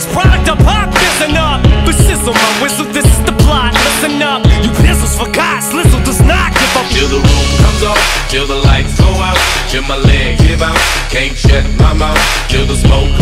lost product of pop, listen up. But sizzle my whistle, this is the plot. Listen up, you pizzles forgot, Slizzle does not give up. Till the room comes off, till the lights go out, till my leg give out. Can't shut my mouth, till the smoke